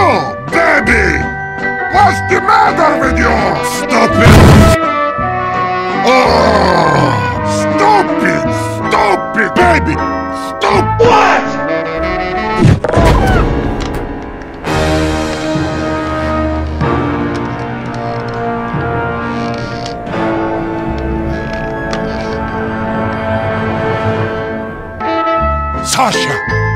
you, baby? What's the matter with you? Stop it! Oh, stop it! Stop it, baby! Stop What? Sasha!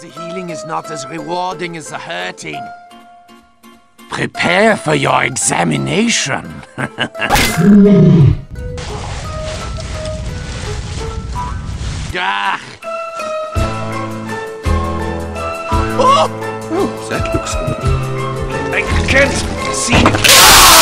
The healing is not as rewarding as the hurting. Prepare for your examination. ah. Oh! That looks good. I can't see.